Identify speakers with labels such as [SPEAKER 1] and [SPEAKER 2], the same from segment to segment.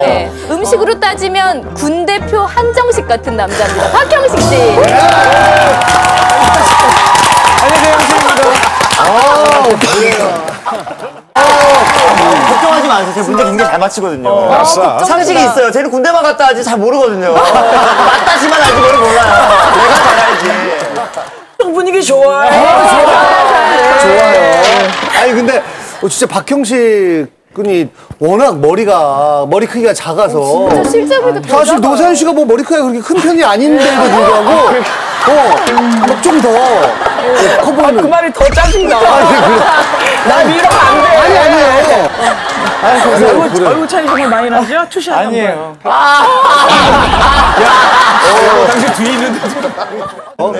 [SPEAKER 1] 네, 음식으로 따지면 군 대표 한정식 같은 남자입니다. 박형식 씨.
[SPEAKER 2] 안녕하세요,
[SPEAKER 3] 걱정하지 마세요. 제가 문제 굉장히 잘 맞히거든요.
[SPEAKER 2] 아싸.
[SPEAKER 3] 상식이 있어요. 쟤는 군대만 갔다 하지 잘 모르거든요. 맞다시만 알지 뭘 몰라요. 내가 잘 알지.
[SPEAKER 4] 분위기 좋아요.
[SPEAKER 2] 좋아요. 아니 근데 어, 진짜 박형식 군이 워낙 머리가 머리 크기가 작아서
[SPEAKER 1] 진짜 실제로도
[SPEAKER 2] 사실
[SPEAKER 1] 배가
[SPEAKER 2] 노사연 씨가 뭐 머리 크기가 그렇게 큰 편이 아닌데도 불구하고 어 좀 더 커 보이는
[SPEAKER 4] 그 말이 더 짜증나. 나 이러면 안 돼.
[SPEAKER 2] 아니 아니에요. 아니
[SPEAKER 4] 얼굴,
[SPEAKER 2] 그래요.
[SPEAKER 4] 얼굴 차이 정말 많이 나죠? two shot
[SPEAKER 5] 아니에요.
[SPEAKER 2] 당신 뒤에 있는데. 어?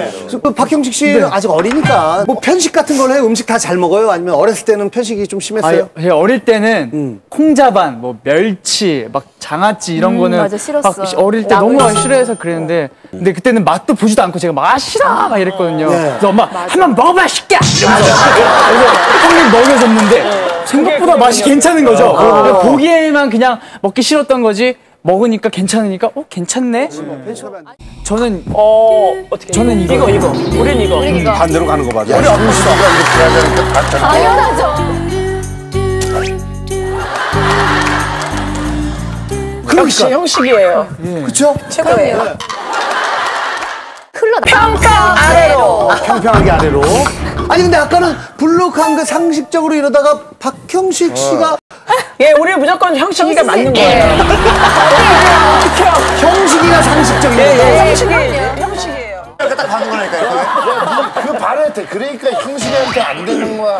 [SPEAKER 2] 그 박형식 씨는 아직 어리니까 뭐 편식 같은 걸 해요? 음식 다 잘 먹어요? 아니면 어렸을 때는 편식이 좀
[SPEAKER 5] 아,
[SPEAKER 2] 심했어요?
[SPEAKER 5] 예, 어릴 때는 콩자반, 뭐 멸치, 막 장아찌 이런
[SPEAKER 1] 음,
[SPEAKER 5] 거는
[SPEAKER 1] 맞아, 싫었어.
[SPEAKER 5] 막 어릴 때
[SPEAKER 1] 라면
[SPEAKER 5] 너무
[SPEAKER 1] 싫고.
[SPEAKER 5] 싫어해서 그랬는데 근데 그때는 맛도 보지도 않고 제가 막 아, 싫어 막 이랬거든요.
[SPEAKER 2] 네.
[SPEAKER 5] 그래서 엄마 한번 먹어봐 쉽게 이러면서 그래서 한입 먹여줬는데 생각보다 맛이 괜찮은 거죠. 그래서 보기에만 그냥 먹기 싫었던 거지 먹으니까 괜찮으니까 어 괜찮네. 저는
[SPEAKER 4] 어, 어떻게.
[SPEAKER 5] 저는 이거.
[SPEAKER 4] 이거, 이거. 우린 이거.
[SPEAKER 1] 이거
[SPEAKER 6] 반대로 가는 거 맞아.
[SPEAKER 1] 당연하죠.
[SPEAKER 4] 역시
[SPEAKER 2] 그러니까
[SPEAKER 4] 형식이에요.
[SPEAKER 2] 그쵸?
[SPEAKER 4] 최고예요.
[SPEAKER 1] 흘러 평평 아래로.
[SPEAKER 2] 평평하게 아래로. 아니 근데 아까는 블록한 그 상식적으로 이러다가 박형식 씨가
[SPEAKER 4] 예, 우리 무조건 형식이가 맞는 거예요.
[SPEAKER 2] 형식이가 상식적이에요.
[SPEAKER 4] 예, 형식이, 형식이에요.
[SPEAKER 3] 이렇게 딱 받는 거라니까요.
[SPEAKER 6] 그 발에 돼. 그러니까 형식이한테 안 되는 거야.